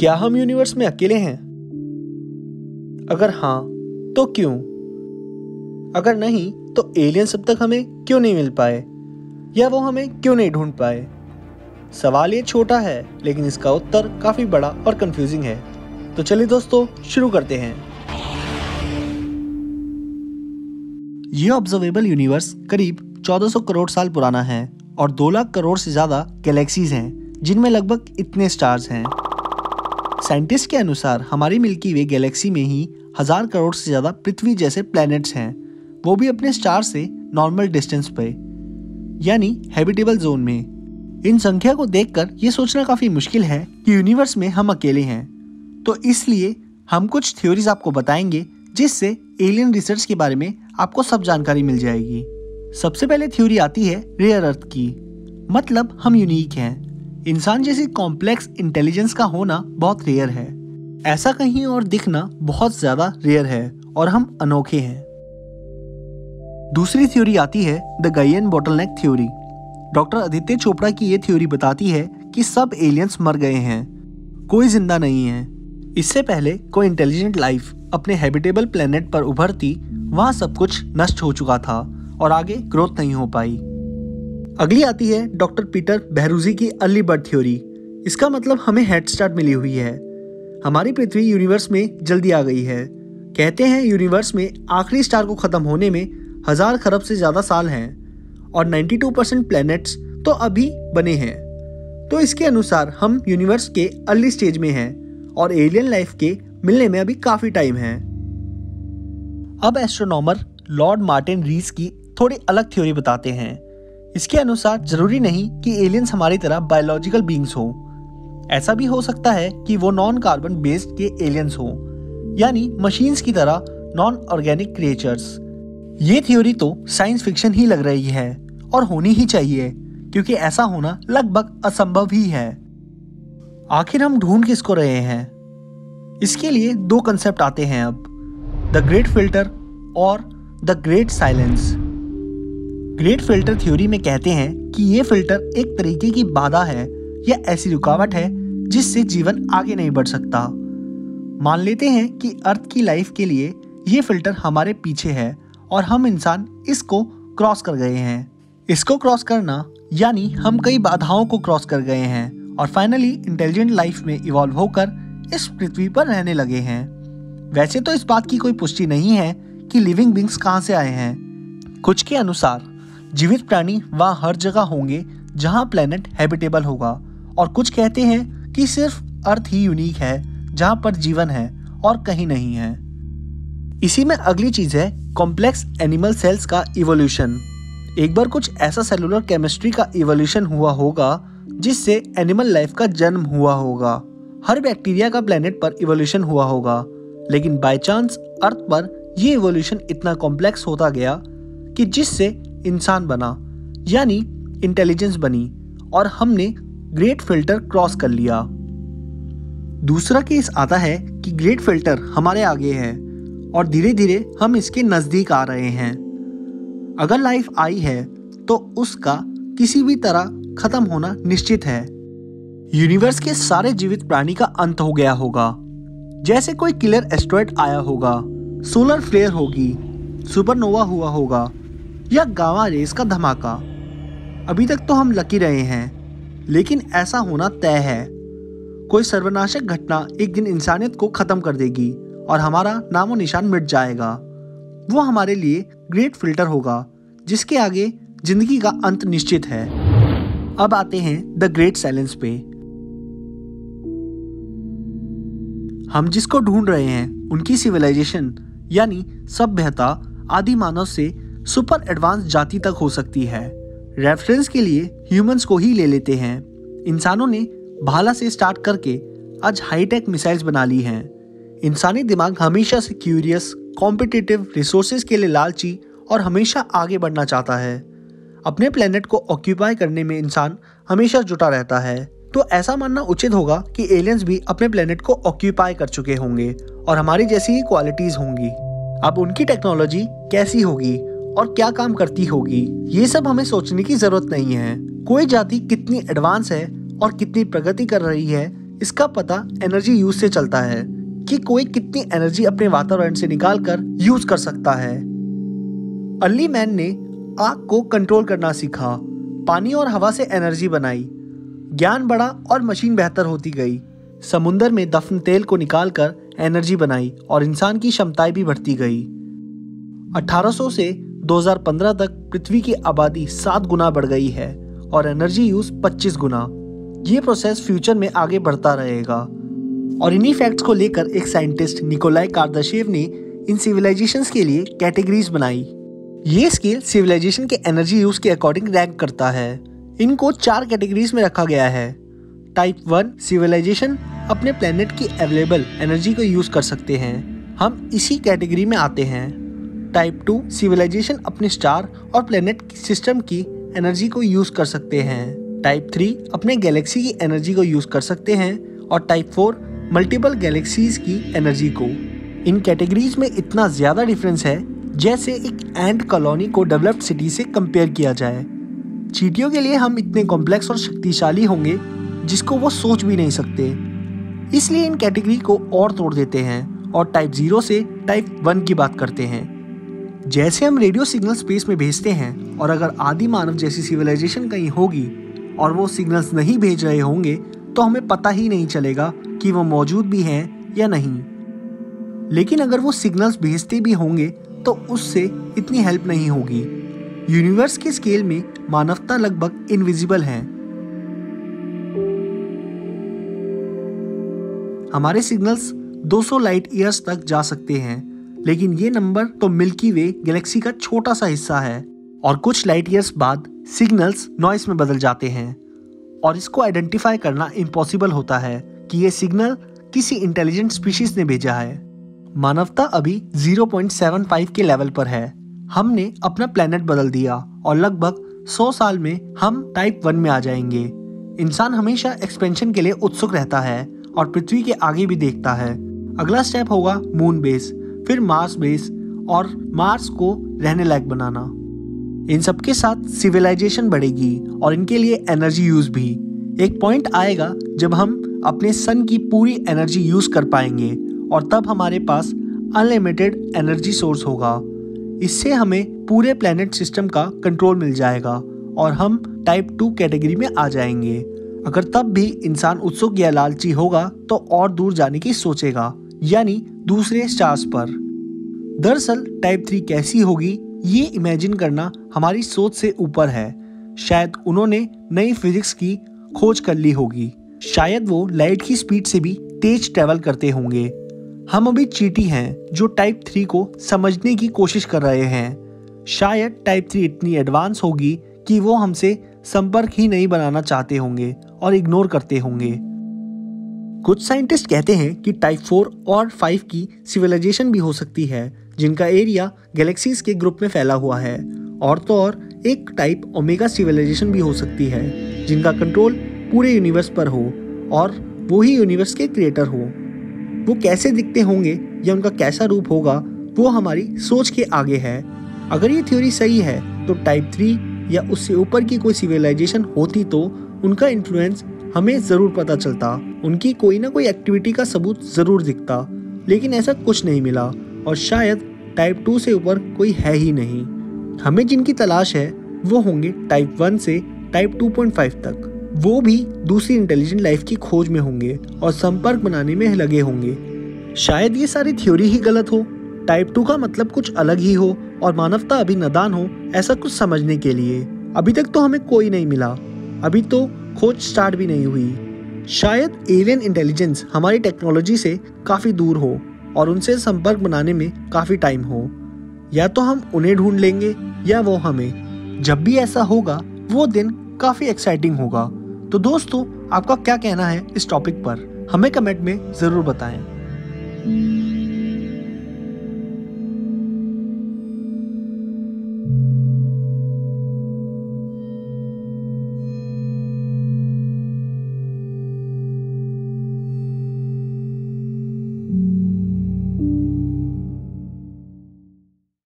क्या हम यूनिवर्स में अकेले हैं? अगर हाँ तो क्यों? अगर नहीं तो एलियन अब तक हमें क्यों नहीं मिल पाए? या वो हमें क्यों नहीं ढूंढ पाए? सवाल ये छोटा है, लेकिन इसका उत्तर काफ़ी बड़ा और कंफ्यूजिंग है। तो चलिए दोस्तों, शुरू करते हैं। ये ऑब्जर्वेबल यूनिवर्स करीब 1400 करोड़ साल पुराना है और 2 लाख करोड़ से ज़्यादा गैलेक्सीज हैं, जिनमें लगभग इतने स्टार्स हैं। साइंटिस्ट के अनुसार हमारी मिल्की वे गैलेक्सी में ही हज़ार करोड़ से ज़्यादा पृथ्वी जैसे प्लैनेट्स हैं। वो भी अपने स्टार से नॉर्मल डिस्टेंस पे, यानी हैबिटेबल जोन में। इन संख्या को देखकर ये सोचना काफ़ी मुश्किल है कि यूनिवर्स में हम अकेले हैं। तो इसलिए हम कुछ थ्योरीज आपको बताएँगे, जिससे एलियन रिसर्च के बारे में आपको सब जानकारी मिल जाएगी। सबसे पहले थ्योरी आती है रेयर अर्थ की। मतलब हम यूनिक हैं। इंसान जैसी कॉम्प्लेक्स इंटेलिजेंस का होना बहुत रेयर है। ऐसा कहीं और दिखना बहुत ज़्यादा रेयर है और हम अनोखे हैं। दूसरी थ्योरी आती है the Gaian bottleneck theory doctor Aditya Chopra की ये थ्योरी बताती है कि सब एलियंस मर गए हैं। कोई ज़िंदा नहीं है। इससे पहले कोई इंटेलिजेंट लाइफ अपने हैबिटेबल प्लेनेट पर उभरती, वहाँ सब कुछ नष्ट हो चुका था और आगे ग्रोथ नहीं हो पाई। अगली आती है डॉक्टर पीटर बहरूजी की अर्ली बर्थ थ्योरी। इसका मतलब हमें हेड स्टार्ट मिली हुई है। हमारी पृथ्वी यूनिवर्स में जल्दी आ गई है। कहते हैं यूनिवर्स में आखिरी स्टार को ख़त्म होने में हज़ार खरब से ज़्यादा साल हैं और 92 परसेंट प्लैनेट्स तो अभी बने हैं। तो इसके अनुसार हम यूनिवर्स के अर्ली स्टेज में हैं और एलियन लाइफ के मिलने में अभी काफ़ी टाइम है। अब एस्ट्रोनॉमर लॉर्ड मार्टिन रीस की थोड़ी अलग थ्योरी बताते हैं। इसके अनुसार ज़रूरी नहीं कि एलियंस हमारी तरह बायोलॉजिकल बींग्स हो। ऐसा भी हो सकता है कि वो नॉन कार्बन बेस्ड के एलियंस हो, यानी मशीन्स की तरह नॉन ऑर्गेनिक क्रिएचर्स ये थ्योरी तो साइंस फिक्शन ही लग रही है, और होनी ही चाहिए, क्योंकि ऐसा होना लगभग असंभव ही है। आखिर हम ढूंढ किसको रहे हैं? इसके लिए दो कंसेप्ट आते हैं अब द ग्रेट फ़िल्टर और the great silence great filter theory में कहते हैं कि ये फ़िल्टर एक तरीके की बाधा है या ऐसी रुकावट है जिससे जीवन आगे नहीं बढ़ सकता। मान लेते हैं कि अर्थ की लाइफ के लिए ये फ़िल्टर हमारे पीछे है और हम इंसान इसको क्रॉस कर गए हैं। इसको क्रॉस करना यानी हम कई बाधाओं को क्रॉस कर गए हैं और फाइनली इंटेलिजेंट लाइफ में इवॉल्व होकर इस पृथ्वी पर रहने लगे हैं। वैसे तो इस बात की कोई पुष्टि नहीं है कि लिविंग बींग्स कहाँ से आए हैं। कुछ के अनुसार जीवित प्राणी वहाँ हर जगह होंगे जहाँ प्लेनेट हैबिटेबल होगा। और कुछ कहते हैं कि सिर्फ़ अर्थ ही यूनिक है, जहाँ पर जीवन है और कहीं नहीं है। इसी में अगली चीज़ है कॉम्प्लेक्स एनिमल सेल्स का इवोल्यूशन एक बार कुछ ऐसा सेलुलर केमिस्ट्री का इवोल्यूशन हुआ होगा, जिससे एनिमल लाइफ का जन्म हुआ होगा। हर बैक्टीरिया का प्लेनेट पर इवोल्यूशन हुआ होगा। लेकिन बाय चांस अर्थ पर यह इवोल्यूशन इतना कॉम्प्लेक्स होता गया कि जिससे इंसान बना, यानी इंटेलिजेंस बनी, और हमने ग्रेट फ़िल्टर क्रॉस कर लिया। दूसरा केस आता है कि ग्रेट फ़िल्टर हमारे आगे है, और धीरे धीरे हम इसके नज़दीक आ रहे हैं। अगर लाइफ आई है तो उसका किसी भी तरह खत्म होना निश्चित है। यूनिवर्स के सारे जीवित प्राणी का अंत हो गया होगा। जैसे कोई किलर एस्ट्रॉइड आया होगा सोलर फ्लेयर होगी सुपरनोवा हुआ होगा। या गावा रेस का धमाका। अभी तक तो हम लकी रहे हैं, लेकिन ऐसा होना तय है। कोई सर्वनाशक घटना एक दिन इंसानियत को खत्म कर देगी और हमारा नामो निशान मिट जाएगा। वो हमारे लिए ग्रेट फ़िल्टर होगा, जिसके आगे ज़िंदगी का अंत निश्चित है। अब आते हैं द ग्रेट साइलेंस पे। हम जिसको ढूंढ रहे हैं, उनकी सिविलाइजेशन यानी सभ्यता, आदि मानव से सुपर एडवांस जाति तक हो सकती है। रेफरेंस के लिए ह्यूमंस को ही ले लेते हैं। इंसानों ने भाला से स्टार्ट करके आज हाईटेक मिसाइल्स बना ली हैं। इंसानी दिमाग हमेशा से क्यूरियस कॉम्पिटिटिव रिसोर्सेज के लिए लालची और हमेशा आगे बढ़ना चाहता है। अपने प्लेनेट को ऑक्यूपाई करने में इंसान हमेशा जुटा रहता है। तो ऐसा मानना उचित होगा कि एलियंस भी अपने प्लेनेट को ऑक्यूपाई कर चुके होंगे और हमारी जैसी ही क्वालिटीज होंगी। अब उनकी टेक्नोलॉजी कैसी होगी? और क्या काम करती होगी, ये सब हमें सोचने की ज़रूरत नहीं है। कोई जाति कितनी एडवांस है और कितनी प्रगति कर रही है, इसका पता एनर्जी यूज़ से चलता है कि कोई कितनी एनर्जी अपने वातावरण से निकालकर यूज़ कर सकता है। अर्ली मैन ने आग को कंट्रोल करना सीखा। पानी और हवा से एनर्जी बनाई। ज्ञान बढ़ा और मशीन बेहतर होती गई। समुन्दर में दफन तेल को निकालकर एनर्जी बनाई और इंसान की क्षमताएँ भी बढ़ती गई। 1800 से 2015 तक पृथ्वी की आबादी सात गुना बढ़ गई है और एनर्जी यूज़ 25 गुना। ये प्रोसेस फ्यूचर में आगे बढ़ता रहेगा। और इन्हीं फैक्ट्स को लेकर एक साइंटिस्ट निकोलाई कार्दाशेव ने इन सिविलाइजेशंस के लिए कैटेगरीज बनाई। ये स्केल सिविलाइजेशन के एनर्जी यूज़ के अकॉर्डिंग रैंक करता है। इनको चार कैटेगरीज में रखा गया है। टाइप वन सिविलाइजेशन अपने प्लेनेट की अवेलेबल एनर्जी को यूज़ कर सकते हैं। हम इसी कैटेगरी में आते हैं। टाइप टू सिविलाइजेशन अपने स्टार और प्लेनेट सिस्टम की एनर्जी को यूज़ कर सकते हैं। टाइप थ्री अपने गैलेक्सी की एनर्जी को यूज़ कर सकते हैं और टाइप फोर मल्टीपल गैलेक्सीज की एनर्जी को। इन कैटेगरीज में इतना ज़्यादा डिफरेंस है, जैसे एक एंड कॉलोनी को डेवलप्ड सिटी से कंपेयर किया जाए। चीटियों के लिए हम इतने कॉम्प्लेक्स और शक्तिशाली होंगे, जिसको वो सोच भी नहीं सकते। इसलिए इन कैटेगरी को और तोड़ देते हैं और टाइप ज़ीरो से टाइप वन की बात करते हैं। जैसे हम रेडियो सिग्नल स्पेस में भेजते हैं, और अगर आदि मानव जैसी सिविलाइजेशन कहीं होगी, और वो सिग्नल्स नहीं भेज रहे होंगे तो हमें पता ही नहीं चलेगा कि वो मौजूद भी हैं या नहीं। लेकिन अगर वो सिग्नल्स भेजते भी होंगे तो उससे इतनी हेल्प नहीं होगी। यूनिवर्स के स्केल में मानवता लगभग इनविजिबल है। हमारे सिग्नल्स 200 लाइट ईयर्स तक जा सकते हैं लेकिन ये नंबर तो मिल्की वे गैलेक्सी का छोटा सा हिस्सा है और कुछ लाइट ईयर्स बाद सिग्नल्स नॉइस में बदल जाते हैं। और इसको आइडेंटिफाई करना इम्पॉसिबल होता है कि ये सिग्नल किसी इंटेलिजेंट स्पीशीज ने भेजा है। मानवता अभी 0.75 के लेवल पर है। हमने अपना प्लेनेट बदल दिया और लगभग 100 साल में हम टाइप वन में आ जाएँगे। इंसान हमेशा एक्सपेंशन के लिए उत्सुक रहता है और पृथ्वी के आगे भी देखता है। अगला स्टेप होगा मून बेस फिर मार्स बेस और मार्स को रहने लायक बनाना। इन सब के साथ सिविलाइजेशन बढ़ेगी और इनके लिए एनर्जी यूज़ भी। एक पॉइंट आएगा जब हम अपने सन की पूरी एनर्जी यूज़ कर पाएँगे और तब हमारे पास अनलिमिटेड एनर्जी सोर्स होगा। इससे हमें पूरे प्लेनेट सिस्टम का कंट्रोल मिल जाएगा और हम टाइप टू कैटेगरी में आ जाएँगे। अगर तब भी इंसान उत्सुक या लालची होगा तो और दूर जाने की सोचेगा। यानी दूसरे स्टार्स पर। दरअसल टाइप थ्री कैसी होगी, ये इमेजिन करना हमारी सोच से ऊपर है। शायद उन्होंने नई फिजिक्स की खोज कर ली होगी। शायद वो लाइट की स्पीड से भी तेज ट्रेवल करते होंगे। हम अभी चीटी हैं, जो टाइप थ्री को समझने की कोशिश कर रहे हैं। शायद टाइप थ्री इतनी एडवांस होगी कि वो हमसे संपर्क ही नहीं बनाना चाहते होंगे और इग्नोर करते होंगे। कुछ साइंटिस्ट कहते हैं कि टाइप फोर और फाइव की सिविलाइजेशन भी हो सकती है, जिनका एरिया गैलेक्सीज के ग्रुप में फैला हुआ है। और तो और, एक टाइप ओमेगा सिविलाइजेशन भी हो सकती है, जिनका कंट्रोल पूरे यूनिवर्स पर हो, और वो ही यूनिवर्स के क्रिएटर हो। वो कैसे दिखते होंगे, या उनका कैसा रूप होगा, वो हमारी सोच के आगे है। अगर ये थ्योरी सही है तो टाइप थ्री या उससे ऊपर की कोई सिविलाइजेशन होती तो उनका इन्फ्लुएंस हमें ज़रूर पता चलता, उनकी कोई ना कोई एक्टिविटी का सबूत ज़रूर दिखता, लेकिन ऐसा कुछ नहीं मिला, और शायद टाइप टू से ऊपर कोई है ही नहीं। हमें जिनकी तलाश है, वो होंगे टाइप वन से टाइप टू पॉइंट फाइव तक। वो भी दूसरी इंटेलिजेंट लाइफ की खोज में होंगे और संपर्क बनाने में लगे होंगे। शायद ये सारी थ्योरी ही गलत हो। टाइप टू का मतलब कुछ अलग ही हो और मानवता अभी नदान हो, ऐसा कुछ समझने के लिए। अभी तक तो हमें कोई नहीं मिला। अभी तो खोज स्टार्ट भी नहीं हुई। शायद एलियन इंटेलिजेंस हमारी टेक्नोलॉजी से काफ़ी दूर हो और उनसे संपर्क बनाने में काफ़ी टाइम हो। या तो हम उन्हें ढूंढ लेंगे या वो हमें। जब भी ऐसा होगा, वो दिन काफ़ी एक्साइटिंग होगा। तो दोस्तों, आपका क्या कहना है इस टॉपिक पर? हमें कमेंट में ज़रूर बताएँ।